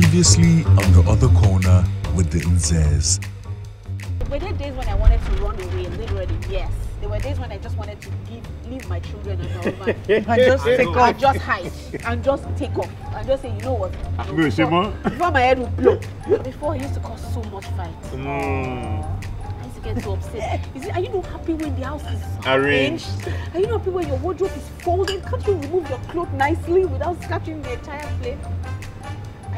Previously on the other corner with the Nzes. Were there days when I wanted to run away, literally, yes. There were days when I just wanted to give, leave my children and husband And just take off. and just hide and just take off and just say, you know what? Ah, No, no, before, Shemo. before my head would blow. Before I used to cause so much fight. Mm. I used to get so upset. Is it, are you not happy when the house is Arranged. Are you not happy when your wardrobe is folded? Can't you remove your clothes nicely without scratching the entire frame?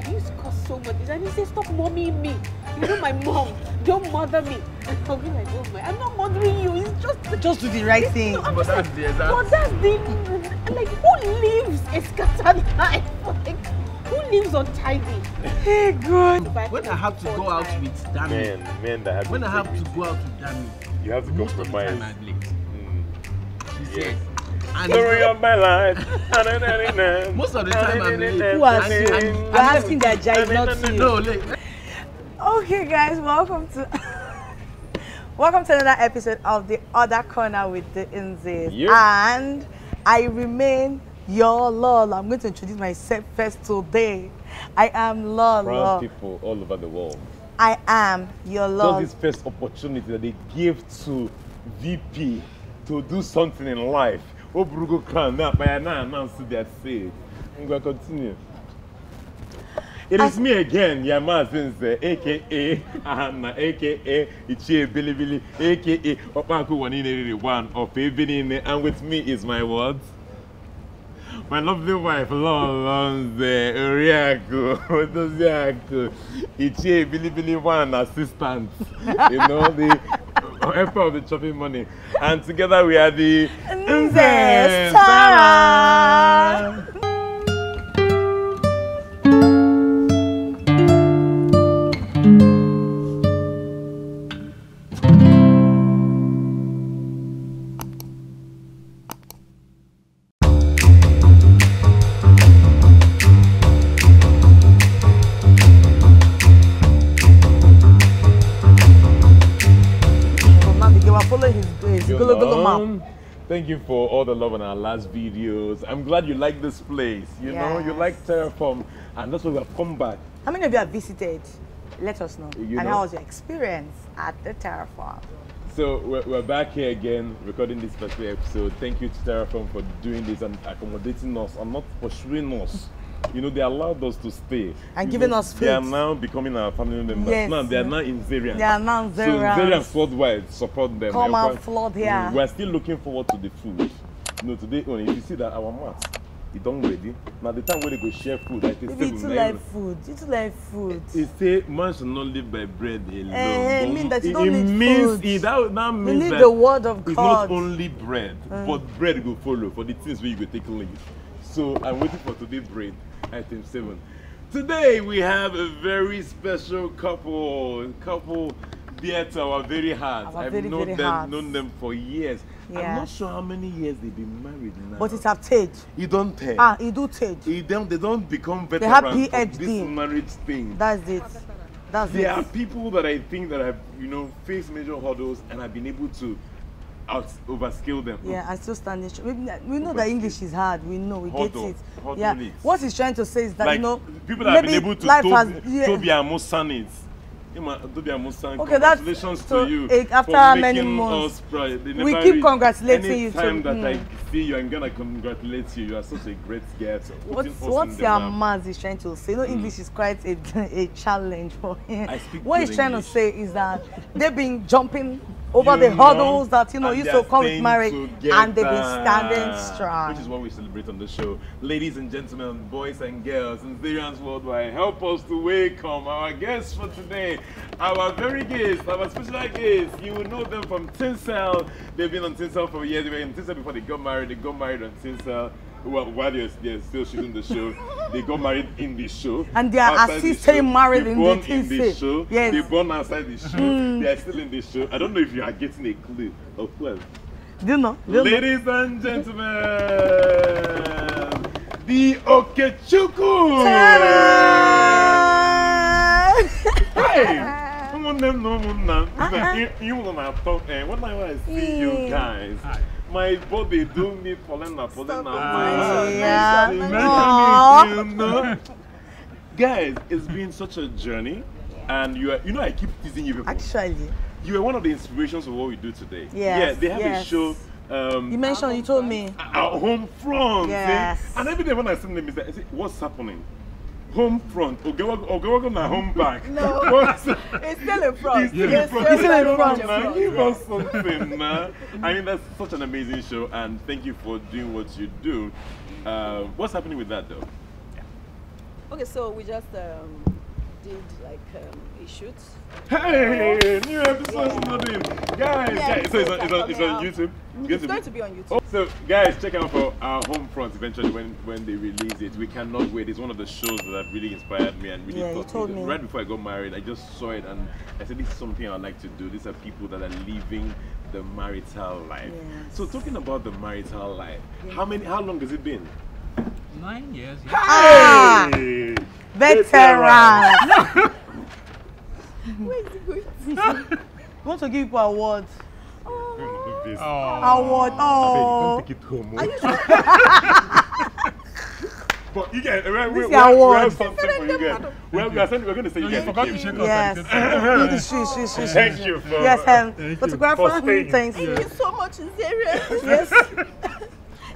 I used to so much. And he said, stop mommying me. You know my mom. Don't mother me. I'll be like, oh my, I'm not mothering you. It's just Just do the right thing. No, I'm But just that's the exact- But that's the like who lives a scattered life? Like who lives untidy? Hey, God. When I have to go out with Dami, Men, men that have when I have to go out with Dami, you have to most of the time compromise. I'm late. Mm. She Yes. says, and Story of my life. most of the time I'm late. Who asked you? And- You're asking that Jai not you. No, late. Okay, guys, welcome to welcome to another episode of the Other Corner with the Nzes. Yep. And I remain your Lolo. I'm going to introduce myself first today. I am Proud Lolo. people all over the world. I am your Just Lolo. this first opportunity that they give to VP to do something in life. Obrugo crown now by now announce their say. To continue. It is me again, Yama Zinze, aka Ahana, aka Ichie Bilibili, aka Opaku Wanine one of evening, and with me is my words. My lovely wife, Lolonze, Uriaku, Odoziaku, Ichie Bilibili one assistant, you know, the helper of the chopping money. And together we are the Nzes Tara. Mama, they were following his grace. Your Golo golo mom. Thank you for all the love on our last videos. I'm glad you like this place. You know, you like Terraform, and that's why we have come back. How many of you have visited? Let us know. You and know. how was your experience at the Terraform? So we're, we're back here again, recording this special episode. Thank you to Terraform for doing this and accommodating us and not pursuing us. You know, they allowed us to stay. And giving us They are now becoming our family members. Yes. Now they are now in Zarian. They are now So Zarians. Zarians worldwide support them. Come and flood here. Mm, We're still looking forward to the food. You know, today only if you see that our mat, it done ready. Now the time when they go share food, like it's If you too like food, you too like food. It say man should not live by bread alone. Eh, it But mean that you don't it need means food. It, that, that You means need that the word of it's God. not only bread, but bread go follow for the things where you go take leave. So I'm waiting for today's bread, item seven. Today we have a very special couple, couple dear to our very hearts. Our I've very, known very them, hearts. known them for years. I'm not Yes. sure how many years they've been married now. But it's a stage. you don't tell. Ah, it do stage. They don't, they don't become They have veterans PhD. this marriage thing. That's it. That's There are it. people that I think that have, you know, faced major hurdles and have been able to out overscale them. Yeah, I still standing. We, we know that English is hard. We know. We get it. Huddle Yeah. it. What he's trying to say is that like you know people have been able to life has yeah. Tobi Amusan it. Ima- Tobi Amusan, Okay, that's- congratulations so, to you eh, after for making many months? us proud. We keep congratulating you, so- Anytime that mm. I see you, I'm gonna congratulate you. You are such a great. So What's, what's your man is trying to say? You know, English is quite a, a challenge for him. I speak what he's trying to say is that they've been jumping over You the hurdles that you know and used they to are come with marriage, together, and they've been standing strong. Which is what we celebrate on the show. Ladies and gentlemen, boys and girls, and Syrians worldwide, help us to welcome our guests for today. Our very guests, our special guests. You will know them from Tinsel. They've been on Tinsel for years. They were in Tinsel before they got married. They got married on Tinsel. Well, while they're, they're still shooting the show, they got married in the show. And they are the assisting show. married in the born in Tinsel. the show. Yes. They born outside the show. They are still in the show. I don't know if you are getting a clue of well. Do you know? Do you know? Ladies and gentlemen, the Okechukwu. Hey! Ụmụnne m na ụmụnna m na ihe ụlọ na-atọ eh, when I see you guys my body do me falling na falling na Yeah. Aw. you know guys, it's been such a journey, and you are, you know, I keep teasing you people. Actually, You are one of the inspirations of what we do today. Yes, Yeah, they have yes. a show. Um, you mentioned, you told me. our home front. eh? Yes. And every day when I see them, I say, what's happening? Home front. Ogewago Ogewago na home back. No. It's still in front. It's still in front. still still in front. much Nah, Give us something, nah. I mean, that's such an amazing show, and thank you for doing what you do. Uh, what's happening with that, though? Okay, so we just um, did like um, a shoot. Hey, new episodes loading, guys. Yeah, guys so it's on, it's on, it's on coming out. YouTube. It's going to be on YouTube. Oh, so guys, check out for our home front eventually when when they release it. We cannot wait. It's one of the shows that really inspired me and really Yeah, taught told me. me. Right before I got married, I just saw it and I said, "This is something I'd like to do." These are people that are living the marital life. Yes. So talking about the marital life, how many? How long has it been? Nine years. Ah, Hey, veteran. Where is it going? We want to give people awards. This. Award. Hey, Oh. you can't take it home. Are oh. you sure? But you guys, we, we, This we, is we have something for you guys. Well, we are, sending, we're going to say you guys forgot to shake Yes. us. Yes. Shoes, shoes, shoes, Thank shoes. you for Yes, um, for photographer. staying. Thanks. Thank you so much, Nzeria. Yes.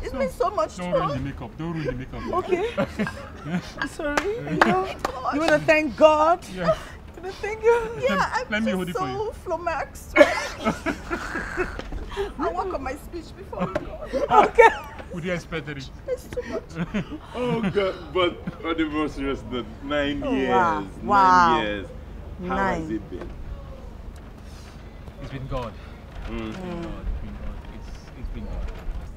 It's been so much Don't ruin the makeup. Don't ruin the makeup. Okay. Sorry. You, you want to thank God? Yeah. You want to thank you? Yeah, I'm Let me hold just it for you. so flummoxed. I work on my speech before we go. Okay. Would you expect it? It's too much. Oh God! But on the more serious note, nine Oh, years. wow. Wow. Nine years. How has it been? It's been God. Mm. It's been God. It's been God.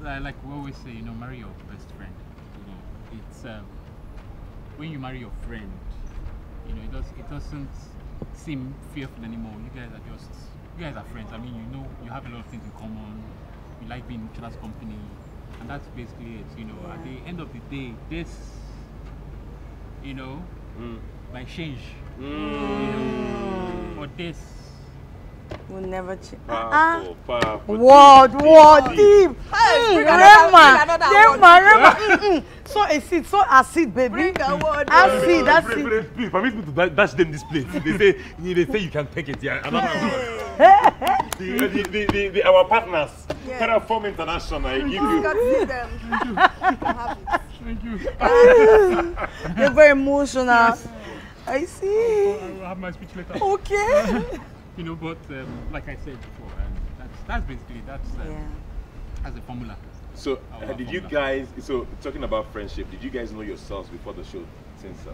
It's like, like we always say, you know, marry your best friend. You know, it's um, when you marry your friend, you know, it does it doesn't seem fearful anymore. You guys are just you guys are friends. I mean, you know, you have a lot of things in common. You like being in each other's company, and that's basically it. You know, at the end of the day, this, you know, Mm. like change. Mm. You know, for this. We'll never change. Powerful, powerful. Word, word, deep. Hey, Mm, bring another- bring Rema, Rema. Rema. Mm, mm. So a seed, so a seed, baby. Bring a word. Acid, that's it. please, please permit me to dash them this plate. They say they say you can take it. Yeah, another one. The, the, the, the, the, our partners, Yeah. Terraform International, I give You you. can see. You can have it. Thank you. You're very emotional. I see. I'll have my speech later. Okay. you know, but um, like I said before, that's that's basically that's um, Yeah. that's a formula. So, uh, did you guys? So, talking about friendship, did you guys know yourselves before the show? Since uh,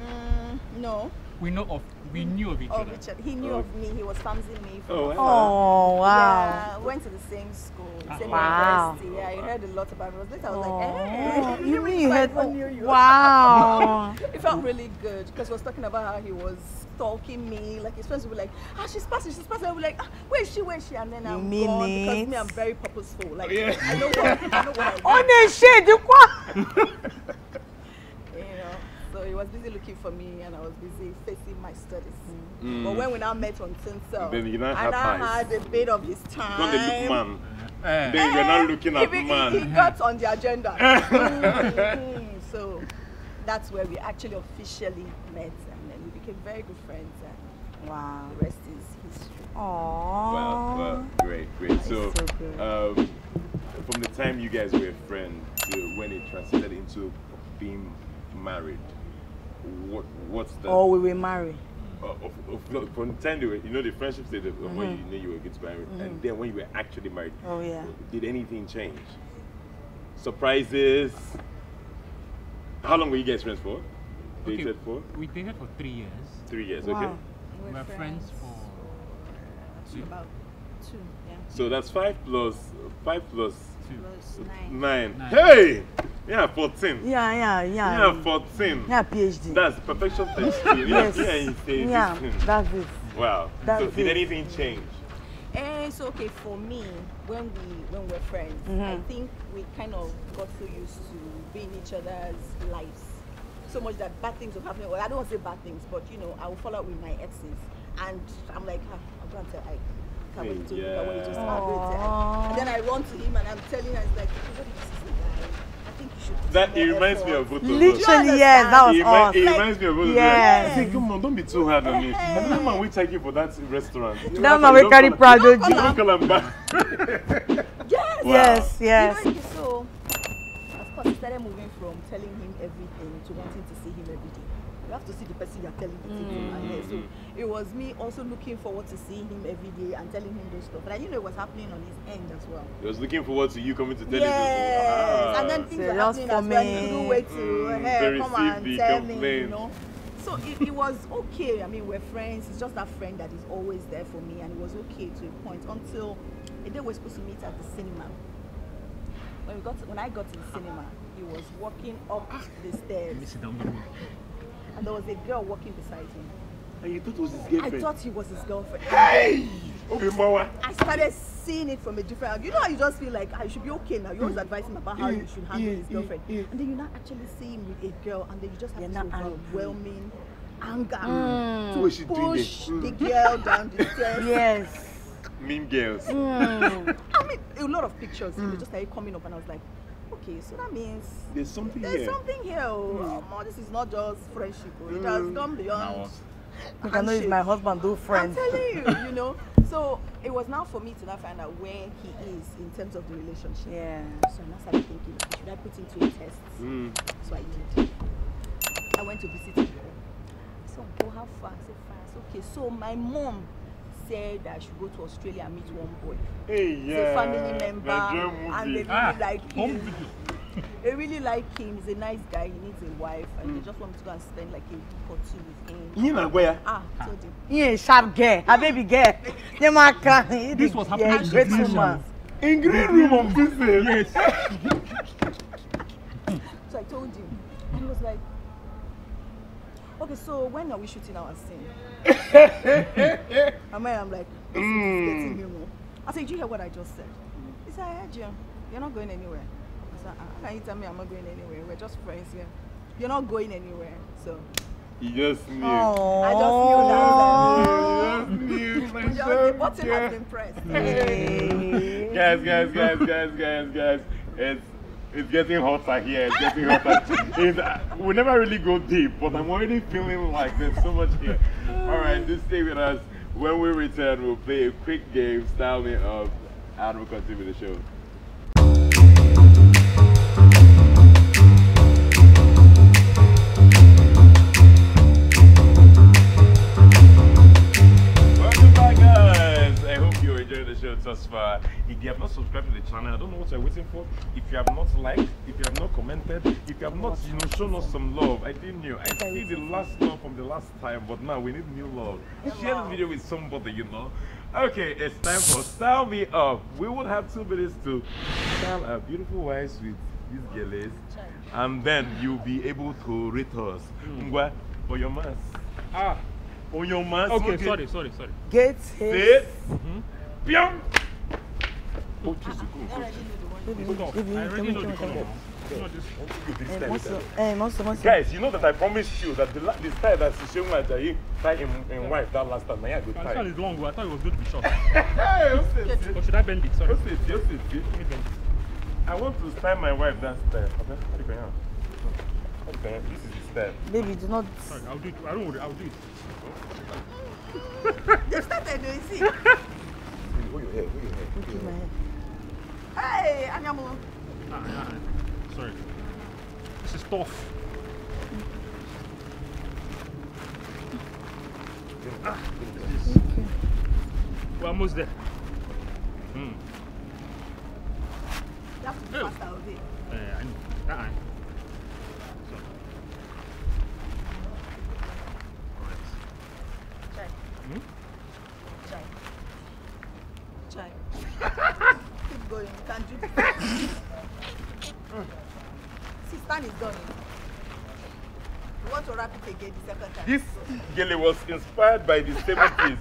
Mm, no, We know of we knew of each oh other. Richard. He knew of me. He was fancying me. From Oh, afar. Oh, wow. Yeah, went to the same school, same Wow. university. Yeah, I heard a lot about it. Later, I was Oh, like, eh. you mean you had? I you. Wow. It felt really good because he was talking about how he was stalking me. Like his friends would be like, ah, she's passing, she's passing. I would be like, ah, where is she, where is she? And then I'm mean gone because me, I'm very purposeful. Like yeah. I know what I know what I On want, a shade, you you know. So he was busy looking for me, and I was busy facing my studies. Mm. But when we now met on Tinsel, Then you now and had I eyes. had a bit of his time. When they look man, Eh, then you're not looking at He- he- man. He got on the agenda. Mhm. So that's where we actually officially met, and then we became very good friends. And Wow. the rest is history. Aww. Wow, wow, great, great. So, so um, from the time you guys were friends to when it transited into being married, what what's the Oh, we were married. uh, of, of, no, from the time they were, you know, the friendship stage of when you Mm-hmm. knew you were getting married, and then when you were actually married, Oh, yeah. did anything change? Surprises? How long were you guys friends for? Okay, Dated for we dated for three years. three years. Wow. Okay, We were friends for two. About two, yeah. so that's five plus five plus two. Plus nine. nine. Nine. Hey, yeah, fourteen. Yeah, yeah, yeah. Yeah, fourteen. Yeah, PhD. That's perfection test. Yeah, Yes. yeah, you say yeah, that's it. Wow. That's so did it. anything change? Eh, so okay for me when we when we're friends, I Mhm. think we kind of got so used to being in each other's lives. So much that bad things will happen. Well, I don't want to say bad things, but you know, I will fall out with my exes, and I'm like, ah, I'm going to tell Iyke. Can't wait to look at what you just Yeah. had. And then I run to him and I'm telling him, it's like, what did you see, guy? I think you should That in it more reminds me of both of us. Literally, yes, that was It, remi- it Like- reminds me of both of Yes. us. Come on, don't be too hard on me. And that man we take you for that restaurant. That man we carry Prado You G. don't call him back. Yes. Yes, yes. You know, so, of course, he started moving from telling him everything to wanting to see him every day. You have to see the person you're telling it to. And then, so it was me also looking forward to seeing him every day and telling him those stuff. But I didn't know it was happening on his end as well. He was looking forward to you coming to tell yes. you. And then things So were happening for as well. You me. do wait to Mm, hey, to come receive and the tell me, you know. So it, it was okay. I mean, we're friends. It's just that friend that is always there for me, and it was okay to a point until a day we're supposed to meet at the cinema. When we got to, when I got to the cinema, he was walking up ah, the stairs, Let me sit down. Let me- and there was a girl walking beside him. And you thought it was his I thought he was his girlfriend. Hey! Oh, okay, Mawa. I started seeing it from a different angle. You know how you just feel like I should be okay now. You always mm. advise him about how mm. you should handle mm, his girlfriend. And then you now actually see him with a girl and then you just have You're this not angry. overwhelming anger. So what is she doing Push there? the girl down the stairs. Yes. Mean girls. Mm. I mean, a lot of pictures. You know, hmm. just started coming up and I was like, okay, so that means There's something there's here. something here. Oh, hmm. oh Omo, this is not just friendship. oh. It has hmm. gone beyond. Now, I know it's my husband, do I'm friends. telling you, you know. So it was now for me to now find out where he is in terms of the relationship. Yeah. So I now started thinking, okay, should I put him to a test? Mm. So I did. I went to visit him. So, oh, how far? I said, fast. Okay, so my mom said I should go to Australia and meet one boy. Hey, He's yeah. a family member, and they really Ah, like him. They really like him. He's a nice guy. He needs a wife, and they just want me to go and spend like a week or two with him. You know where? Ah, told him. He a sharp girl, a baby girl. This was happening yeah, great woman. In green room of business. Yes. So I told him, he was like, "Okay, so when are we shooting our scene?" and then I'm like, "This is getting humor." I said, "Did you hear what I just said?" He said, "I heard you. You're not going anywhere." I said, "Ah, "How can you tell me I'm not going anywhere? We're just friends here. You're not going anywhere." So You just knew. Oh. I just knew that. You just knew. my just, the button Yeah. has been pressed. Hey. guys, guys, guys, guys, guys, guys. It's it's getting hotter here. It's getting hotter. It's, uh, we never really go deep, but I'm already feeling like there's so much here. All right, just stay with us. When we return, we'll play a quick game, style me up, and we'll continue the show. You're show thus far. If you have not subscribed to the channel, I don't know what you're waiting for. If you have not liked, if you have not commented, if you have not, you know, shown us some love, I didn't know. I see the last love from the last time, but now we need new love. Share the video with somebody, you know. Okay, it's time for Style Me Up. We will have two minutes to style our beautiful wives with these girls, and then you'll be able to rate us. Ngwa, for your mask. Ah. On your mask. Okay, sorry, sorry, sorry. Get Sit. Mm-hmm. Pium. Oh, Jesus, I go, already knew the one. Baby, Stop. baby, I already come know here, the come color. here. You know this. Eh, Monso, eh, Monso, Monso. Guys, you know that I promised you that the, la- the style that Sishem Ajayi tie in, in white that last time, now you go My tie. son is long. oh, I thought it was going to be short. Hey, what's it? Or should I bend it? Sorry. What's it? What's it? Let me bend it. I want to style my wife that style. Okay, what do you think? What do you think? This is the style. Baby, do not. Sorry, I'll do it. I don't worry. I'll do it. They started doing see. Hold your head, hold your head. Look at. Hey, Anyamu. Ah, ah, ah. Sorry. This is tough. Ah, this is. We're almost there. Hmm. You have to be faster with it. Uh, I know. Going. You can do it. See, Stan is done. You want to wrap it again the second time. This girl was inspired by the 70s.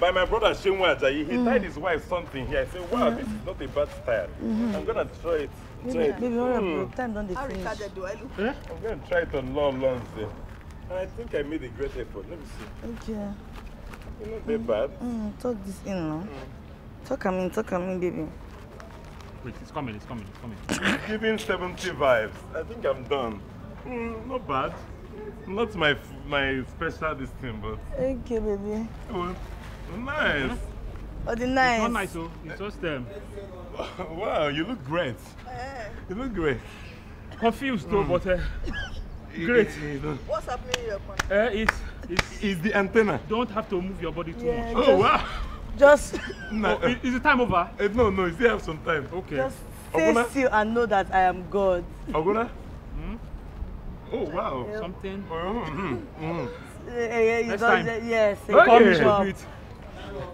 By my brother Shenwa Ajayi, he tied his wife something here. I said, wow, this is not a bad style. I'm gonna try it. Try Baby, it. baby, up. Time don't they How finish. retarded do I look? Eh? I'm gonna try it on long lawns there. And I think I made a great effort. Let me see. Okay. You're not that bad. Mm, talk this in now. Talk am in, talk am in, baby. Wait, it's coming, it's coming, it's coming. Giving 70 vibes. I think I'm done. Mm, not bad. Not my my special this thing, but Okay, baby. oh, nice. Oh, the nice. It's nice. not nice, oh. It's just um, wow, you look great. You look great. confused, though, but uh, great. What's happening in your country? Uh, it's, it's, Is the antenna? don't have to move your body too Yeah, much. Oh wow. Just, No, Oh, is the time over? eh, no, no, you still have some time. Okay. just stay Oguna? still and know that I am God. Oguna? Oh wow. Something. Oh, mm, mm. Eh, eh, Next time. eh, Yes, a Okay. coffee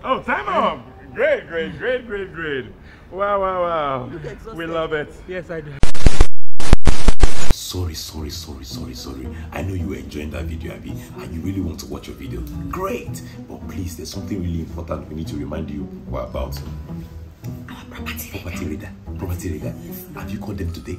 Oh, time up! Great, great, great, great, great. Wow, wow, wow. We love it. Yes, I do. Sorry, sorry, sorry, sorry, sorry. I know you were enjoying that video, Abby, and you really want to watch your video. Great! But please, there's something really important we need to remind you about. Our property Propati Radar. Propati Radar. Have you called them today?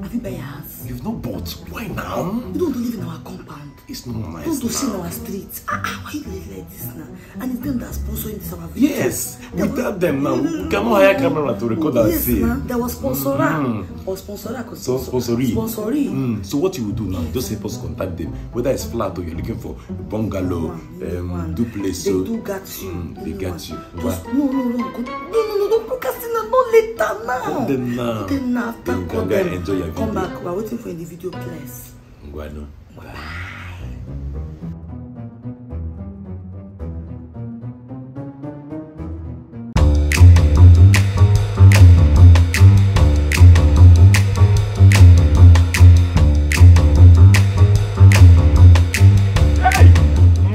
Have you buy a house? You've not bought. Why now? You don't live in our compound. It's not nice. Don't see in our street. Ah, ah, why you like this now? And it's them that sponsoring this our video. Yes, without them now, we cannot hire camera to record and Yes, say. now there was sponsora. Or sponsora. So sponsory. Sponsory. Mm, so what you will do now? Just help us contact them. Whether it's flat or you're looking for bungalow, um, duplex. They do got you. Mm, they got you. Just, no, no, no, no, no, no, don't procrastinate. No later now. Call them now. Call them now. After call them. enjoy your Come video. back. We're waiting for you in the video place. Ngwano. Hey!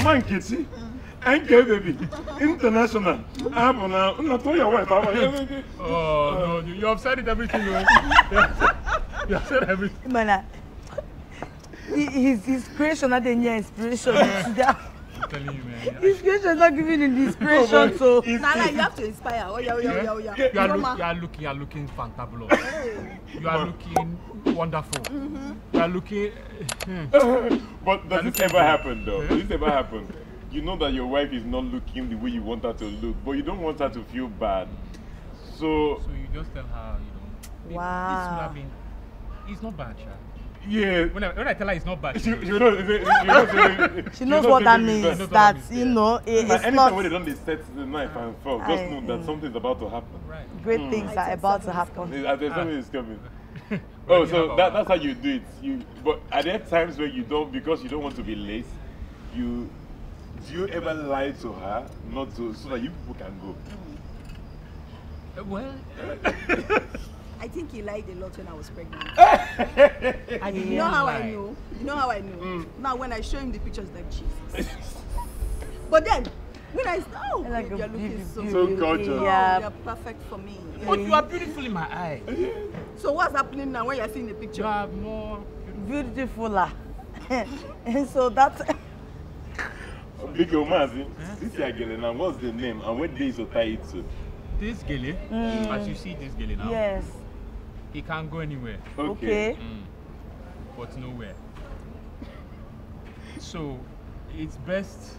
Man, Kitty. NK baby. International. I'm now. I'm not your wife. I'm not. Oh, no, you, you have said it everything. You, oh. you have said everything. Man, he- his inspiration, not the new inspiration. It's that- I'm telling you, man. His creation is not giving him the inspiration, oh, so Nana, you have to inspire. Oh yeah, oh yeah, oh yeah, oh yeah. You are, Mama. look, you are looking, you are looking fantabulous. You are looking wonderful. Mm-hmm. You are looking. Eh. But does this ever happen though? Does this ever happen? You know that your wife is not looking the way you want her to look, but you don't want her to feel bad. So So you just tell her, you know, "Babe, This would Wow. have been. It's not bad, Sha. Yeah, When I, when I tell her it's not bad, she, she, she, knows, she, knows, she knows what that means. That that means, you know, it, it's anytime not when they don't they set the knife and fall, just I- know that something's about to happen. right. great things are about to happen. There's something is coming. Oh, so that, a- that's how you do it. You, but are there times where you don't because you don't want to be late? You do you ever lie to her not to so that you people can go? Uh, Well, I think he lied a lot when I was pregnant. I didn't You know how I know? You know how I know? Mm. Now when I show him the pictures, like Jesus. but then when I oh, Like babe, you're looking baby, so baby. So good. gorgeous. Oh, Yeah. you're perfect for me. Yeah. But you are beautiful in my eye. So what's happening now when you're seeing the You picture? are more. Beautifuler. and so that's Big Omazi, this your girl now, what's the name and what days to tie it to? This gele, as you see this gele now, yes. He can't go anywhere, Okay. mm, but nowhere. So it's best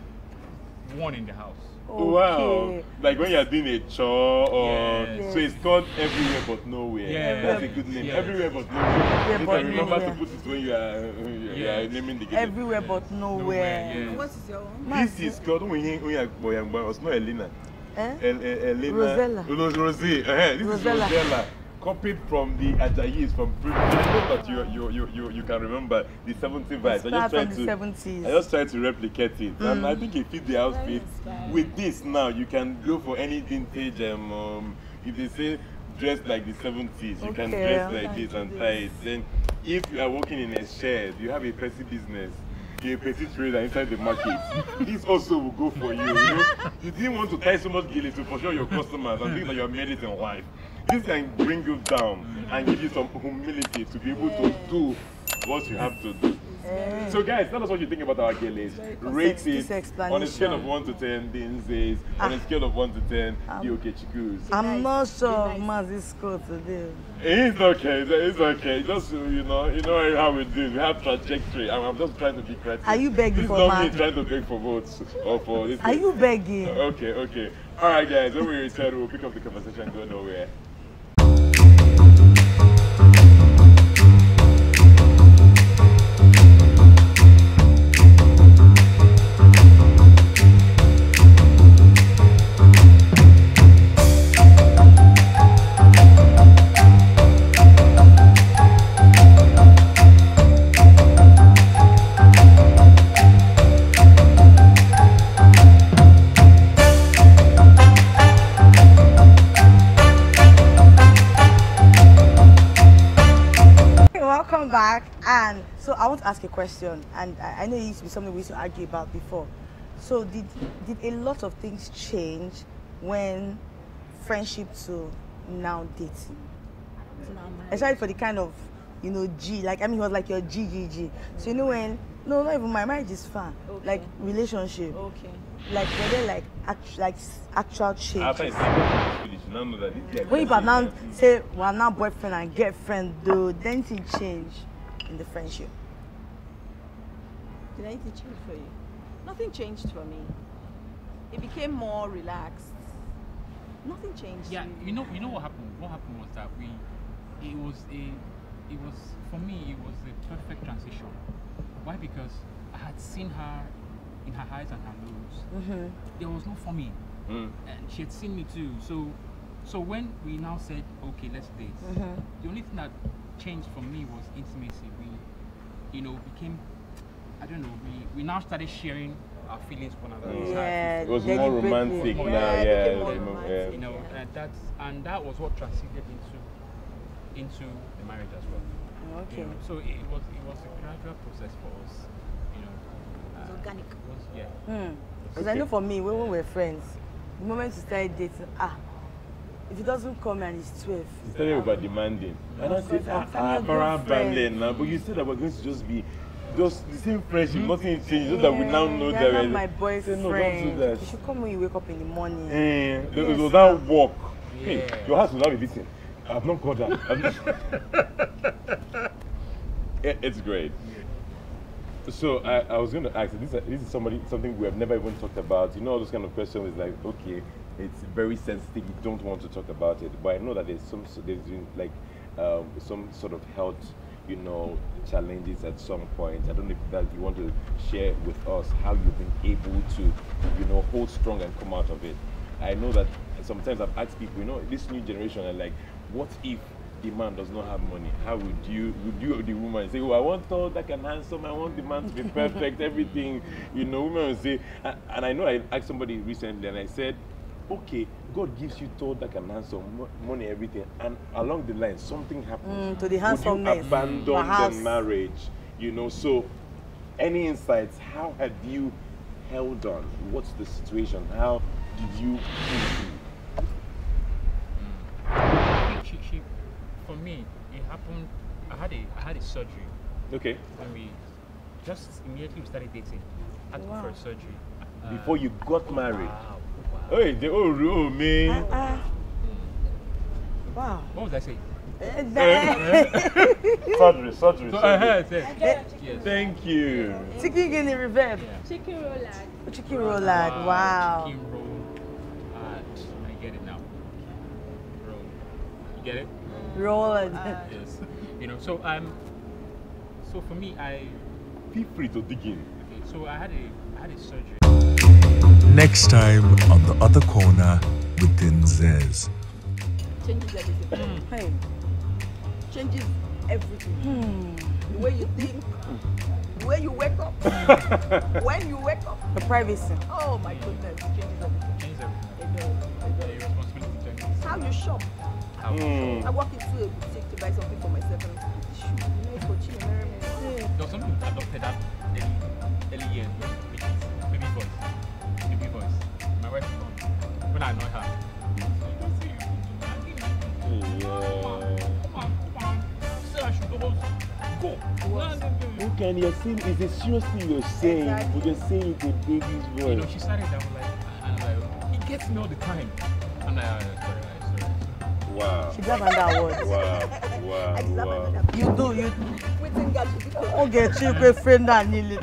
one in the house. Wow. Okay. Like when you're doing a chore or Yes. so it's called everywhere but nowhere. Yeah. That's a good name. Yes. Everywhere but nowhere. You but can remember nowhere. to put it when you are, uh, you are Yes. naming the game. Everywhere but nowhere. yes. What is your own? This is called when when are boy, it's not Elena. Eh? El, El, Elena. Rosella. No, Rosie. Uh, this Rosella. is Rosella. Copied from the Ajayis from previous. I know that you, you, you, you, you can remember the 70 vibes. I just tried to. 70s. I just tried to replicate it, and I think it fit the outfit. With this now, you can go for any vintage. Um, um, if they say dress like the 70s, you can dress like this and tie it. Then, if you are working in a shed, you have a petty business. You're a petty trader inside the market. this also will go for you. You, know? you didn't want to tie so much gele to for sure your customers and think that you're made it in life. This can bring you down and give you some humility to be able to do what you have to do. Mm. So guys, tell us what you think about our geles. Rate it on a ah. scale of 1 to 10, the Nzes. On a scale of 1 to 10, the Okechukwus. I'm not sure of nice. Mazi's score today. It's okay, it's okay. Just, you know, you know how we do. We have trajectory. I'm, I'm just trying to be creative. Are you begging this is for not me trying to beg for votes or for this. Are you begging? Okay, okay. All right, guys. When we return, we'll pick up the conversation and go nowhere. To ask a question, and I, I know it used to be something we used to argue about before. So did did a lot of things change when friendship to now dating? Especially for the kind of you know G, like I mean, he was like your GGG. So you know when no, not even my marriage is fine. Okay. Like relationship, Okay. Like were there like act, like actual change? After you see finish, you now know that this guy When you can now say we are now boyfriend and girlfriend, do then things change in the friendship. Did anything change for you? Nothing changed for me. It became more relaxed. Nothing changed. Yeah, really. you know, you know what happened. What happened was that we, it was a, it was for me, it was a perfect transition. Why? Because I had seen her in her highs and her lows. Mm-hmm. There was no for me, Mm. and she had seen me too. So, so when we now said, okay, let's date, mm-hmm. the only thing that changed for me was intimacy. We, you know, became, I don't know, we we now started sharing our feelings for one another. It's how I feel. Yeah, It was more deliberately. romantic now, Yeah, it yeah. more romantic. yeah. you know, Yeah. and that's and that was what transited into into the marriage as well. you Okay. know. So it was it was a gradual process for us. Organic. it yeah. Hmm. Because I know for me, when we were friends, the moment you started dating, ah, if it doesn't come and it's 12, He started over demanding. And I said, I'm ah, ah, girlfriend." Bamlin now, but you said that we're going to just be just the same friendship, nothing changed, just that we now know that we're my said, boyfriend. no, don't do that. You should come when you wake up in the morning. Eh, there Yes, was that walk. Hey, Yeah. your house will not be beaten. I've not got that. Not- It- it's great. So I, I was going to ask, this, this is somebody something we have never even talked about. You know, those kind of questions is like, okay, it's very sensitive. You don't want to talk about it, but I know that there's some there's been like um, some sort of health, you know, challenges at some point. I don't know if that you want to share with us how you've been able to, you know, hold strong and come out of it. I know that sometimes I've asked people, you know, this new generation are like, what if the man does not have money? How would you would you or the woman say, Oh, I want tall, that can handsome, I want the man to be perfect, everything, you know, women will say and I know I asked somebody recently and I said, Okay, God gives you tall, that can handsome, mo- money, everything, and along the line something happens. Mm, to the Would handsomeness, you abandon perhaps. the marriage? You know, so any insights? How have you held on? What's the situation? How did you I think she, she, for me, it happened. I had a I had a surgery Okay. when we just immediately we started dating. I had to go for a surgery. Uh, Before you got married. Wow. wow. Hey, they oh, oh man. Ah, wow. What was I saying? Eh, eh, surgery, surgery. So surgery. I said, yes. Thank you. Chicken guinea reverb. Chicken roll Chicken rollad. Wow. Chicken roll. And I get it now. Roll. You get it? Rolled. Yes. You know. So um. So for me, I Feel free to dig in. okay. So I had a I had a surgery. Next time on the other corner within Dinzez. Changes everything. Hey. Changes everything. Hmm. The way you think, the way you wake up, when you wake up. The privacy. Oh my goodness, changes everything. Change everything. It does. It does. How you shop. How Mm. I walk into a boutique to buy something for myself and I'm like, this shoe, you know, it's for Chile, marry me. There was something we adopted that early, early years, which is baby voice. Baby voice. My wife is gone. When I annoy her, say I should go. Go. Okay, and you're saying, is it serious thing you're saying? Exactly. But you're saying it in baby's You know, she started that like, and I'm like, he gets me all the time. And I'm like, "Ah, sorry, sorry, sorry. Wow. She deserve another award. Wow. Wow. I deserve Wow. another. You do. You. Waiting God to be Okay, chill. Friend and kneel it.